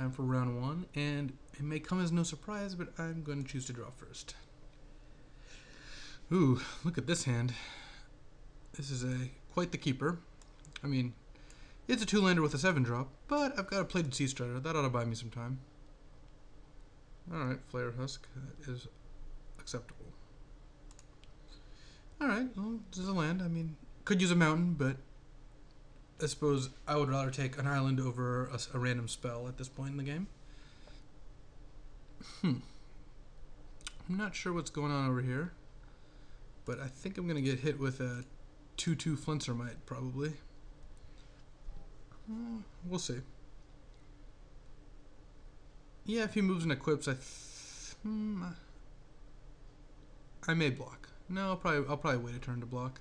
Time for round one, and it may come as no surprise, but I'm going to choose to draw first. Ooh, look at this hand. This is a quite the keeper. I mean, it's a two-lander with a seven-drop, but I've got a plated Sea Strider. That ought to buy me some time. Alright, Flayer Husk. That is acceptable. Alright, well, this is a land. I mean, could use a mountain, but I suppose I would rather take an island over a, a random spell at this point in the game. Hmm. I'm not sure what's going on over here, but I think I'm going to get hit with a 2-2 Flensermite, probably. Uh, we'll see. Yeah, if he moves and equips, I... Hmm, I may block. No, I'll probably, I'll probably wait a turn to block.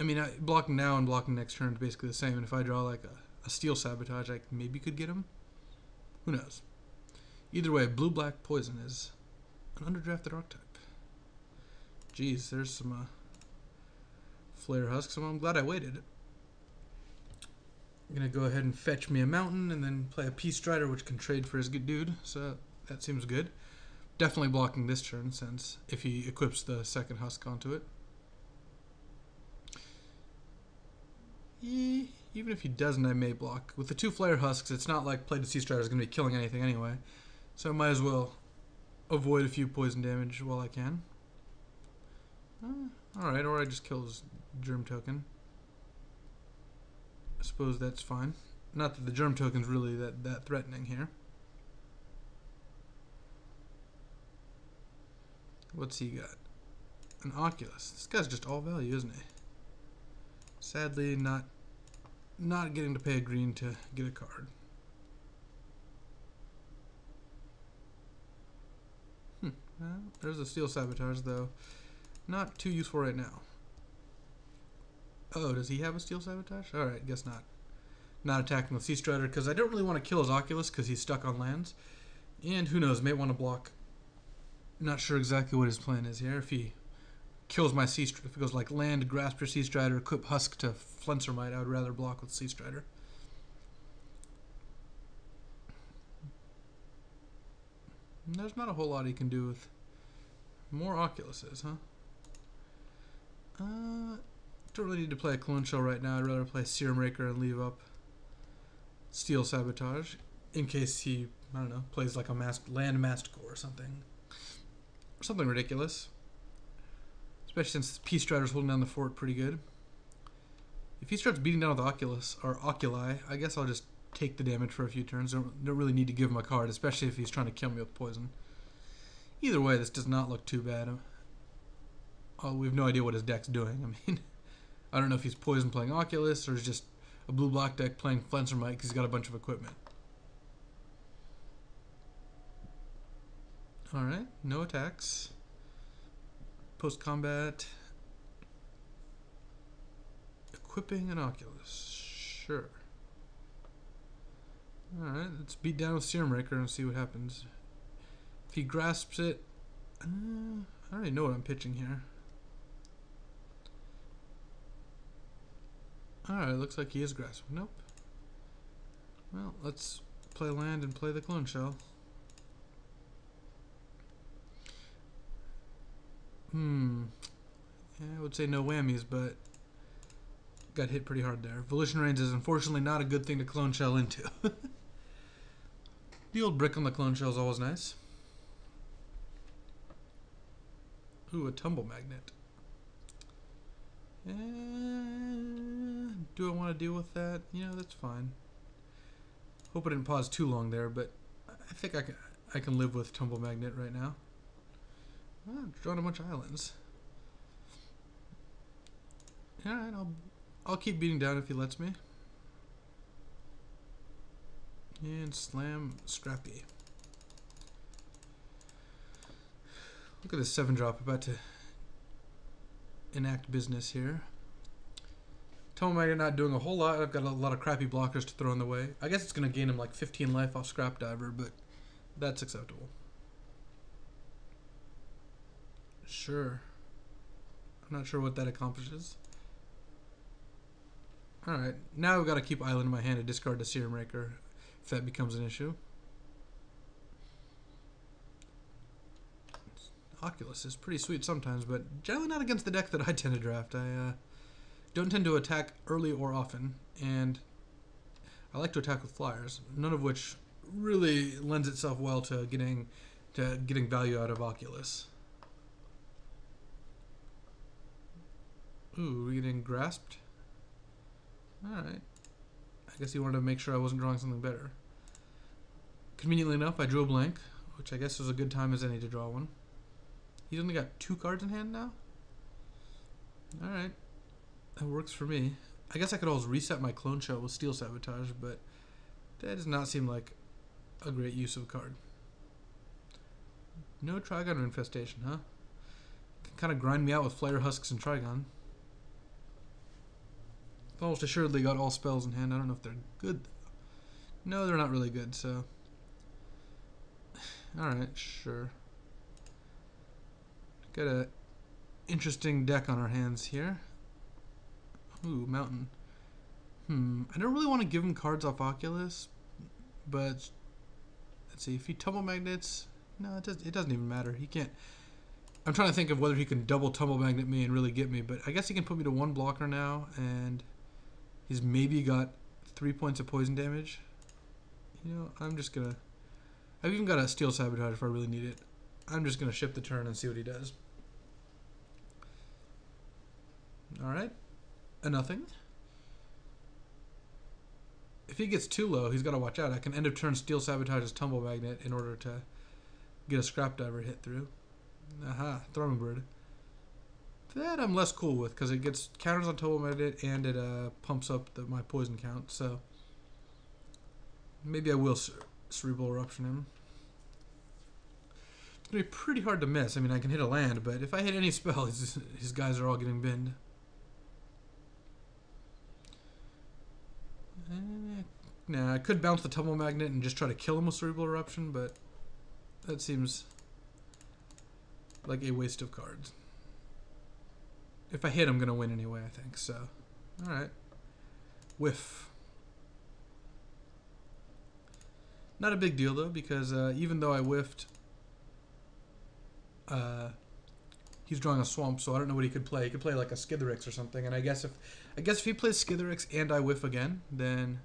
I mean, I, blocking now and blocking next turn is basically the same. And if I draw like a, a steel sabotage, I maybe could get him. Who knows? Either way, blue black poison is an underdrafted archetype. Jeez, there's some uh, Flayer Husks. I'm glad I waited. I'm gonna go ahead and fetch me a mountain and then play a Sea Strider, which can trade for his good dude. So that seems good. Definitely blocking this turn since if he equips the second husk onto it. Even if he doesn't, I may block. With the two Flayer Husks, it's not like Plated Sea Strider is going to be killing anything anyway. So I might as well avoid a few poison damage while I can. Uh, Alright, or I just kill his Germ Token. I suppose that's fine. Not that the Germ Token's really that, that threatening here. What's he got? An Oculus. This guy's just all value, isn't he? Sadly, not not getting to pay a green to get a card. Hmm. Well, there's a steel sabotage, though. Not too useful right now. Oh, does he have a steel sabotage? Alright, guess not. Not attacking the Sea Strider, because I don't really want to kill his Oculus, because he's stuck on lands. And who knows, may want to block. Not sure exactly what his plan is here. If he kills my Sea Strider. If it goes like land, grasp your Sea Strider, equip Husk to Flensermite, I would rather block with Sea Strider. There's not a whole lot he can do with more Oculuses, huh? Uh, don't really need to play a Clone Shell right now. I'd rather play Serum Raider and leave up Steel Sabotage in case he, I don't know, plays like a masked land Masticore or something. Something ridiculous. Especially since Sea Strider's holding down the fort pretty good. If he starts beating down with Oculus or Oculi, I guess I'll just take the damage for a few turns. Don't, don't really need to give him a card, especially if he's trying to kill me with poison. Either way, this does not look too bad. Oh, we have no idea what his deck's doing. I mean, I don't know if he's poison playing Oculus or is just a blue-black deck playing Flensermite because he's got a bunch of equipment. Alright, no attacks. Post combat. Equipping an Oculus. Sure. Alright, let's beat down with Serum Raider and see what happens. If he grasps it. Uh, I already know what I'm pitching here. Alright, looks like he is grasping. Nope. Well, let's play land and play the clone shell. Hmm. Yeah, I would say no whammies, but got hit pretty hard there. Volition Reins is unfortunately not a good thing to clone shell into. the old brick on the clone shell is always nice. Ooh, a tumble magnet. Do I want to deal with that? You know, that's fine. Hope I didn't pause too long there, but I think I can I can live with tumble magnet right now. Oh, drawn a bunch of islands. Alright, I'll, I'll keep beating down if he lets me. And slam Scrappy. Look at this 7 drop about to enact business here. Tell him I'm not doing a whole lot. I've got a lot of crappy blockers to throw in the way. I guess it's going to gain him like 15 life off Scrap Diver, but that's acceptable. Sure. I'm not sure what that accomplishes. Alright, now I've got to keep Island in my hand to discard the Serum Raider. if that becomes an issue. Oculus is pretty sweet sometimes, but generally not against the deck that I tend to draft. I uh, don't tend to attack early or often, and I like to attack with flyers, none of which really lends itself well to getting to getting value out of Oculus. Ooh, we getting grasped? Alright. I guess he wanted to make sure I wasn't drawing something better. Conveniently enough, I drew a blank, which I guess was a good time as any to draw one. He's only got two cards in hand now? Alright. That works for me. I guess I could always reset my clone shell with Steel Sabotage, but that does not seem like a great use of a card. No Trigon Infestation, huh? Can kind of grind me out with Flayer Husks and Trigon. Almost assuredly got all spells in hand. I don't know if they're good. No, they're not really good, so... Alright, sure. Got a interesting deck on our hands here. Ooh, Mountain. Hmm, I don't really want to give him cards off Oculus, but let's see. If he tumble magnets, no, it, does, it doesn't even matter. He can't. I'm trying to think of whether he can double tumble magnet me and really get me, but I guess he can put me to one blocker now, and he's maybe got three points of poison damage. You know, I'm just gonna. I've even got a steel sabotage if I really need it. I'm just gonna ship the turn and see what he does. All right, a nothing. If he gets too low, he's got to watch out. I can end of turn steel sabotage his tumble magnet in order to get a scrap diver hit through. Aha, bird. That I'm less cool with because it gets counters on tumble magnet and it uh, pumps up the, my poison count. So maybe I will cerebral eruption him. It's gonna be pretty hard to miss. I mean, I can hit a land, but if I hit any spell, his, his guys are all getting binned. Eh, nah, I could bounce the tumble magnet and just try to kill him with cerebral eruption, but that seems like a waste of cards. If I hit, I'm gonna win anyway. I think so. All right, whiff. Not a big deal though, because uh, even though I whiffed, uh, he's drawing a swamp, so I don't know what he could play. He could play like a Skithiryx or something, and I guess if I guess if he plays Skithiryx and I whiff again, then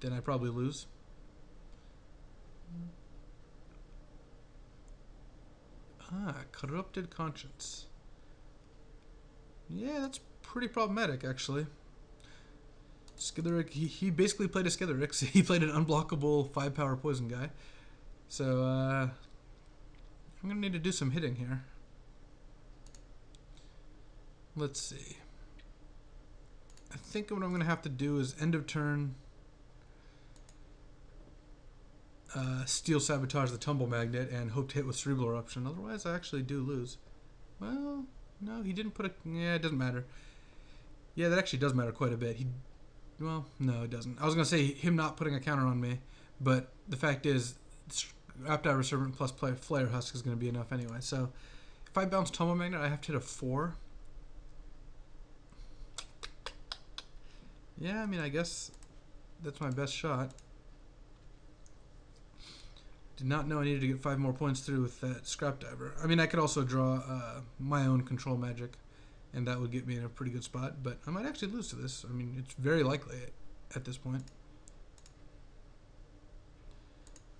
then I probably lose. Ah, corrupted conscience. Yeah, that's pretty problematic actually. Skithiryx, he, he basically played a Skithiryx. He played an unblockable five power poison guy. So uh, I'm gonna need to do some hitting here. Let's see. I think what I'm going to have to do is end of turn uh, steel sabotage the tumble magnet and hope to hit with cerebral eruption. Otherwise, I actually do lose. Well, no, he didn't put a. Yeah, it doesn't matter. Yeah, that actually does matter quite a bit. He, well, no, it doesn't. I was gonna say him not putting a counter on me, but the fact is, Raptor Servant plus Flayer Husk is gonna be enough anyway. So, if I bounce Tumble Magnet, I have to hit a four. Yeah, I mean, I guess that's my best shot. Did not know I needed to get five more points through with that Scrap Diver. I mean, I could also draw uh, my own control magic, and that would get me in a pretty good spot, but I might actually lose to this. I mean, it's very likely at this point.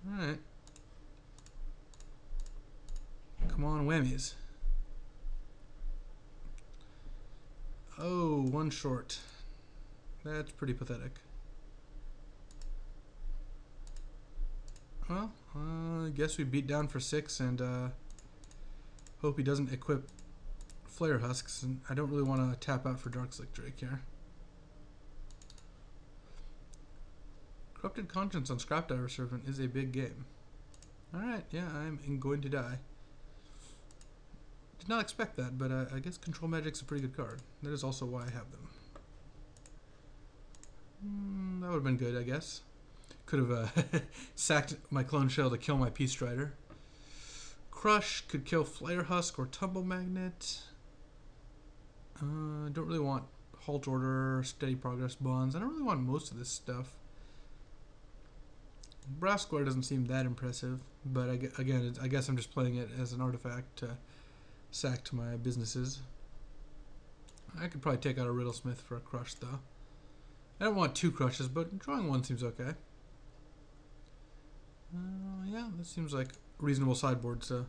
Alright. Come on, whammies. Oh, one short. That's pretty pathetic. Well, uh, I guess we beat down for six and uh, hope he doesn't equip Flayer Husks. And I don't really want to tap out for Darkslick Drake here. Corrupted Conscience on Scrapdiver Serpent is a big game. Alright, yeah, I'm going to die. Did not expect that, but uh, I guess Control Magic's a pretty good card. That is also why I have them. Mm, that would have been good, I guess. Could have uh, sacked my clone shell to kill my Sea Strider. Crush could kill Flayer Husk or Tumble Magnet. Uh, don't really want Halt Order, Steady Progress Bonds. I don't really want most of this stuff. Brass Squire doesn't seem that impressive, but I, again, I guess I'm just playing it as an artifact to sack to my businesses. I could probably take out a Riddlesmith for a crush, though. I don't want two crushes, but drawing one seems okay. Uh, yeah, that seems like reasonable sideboard, so.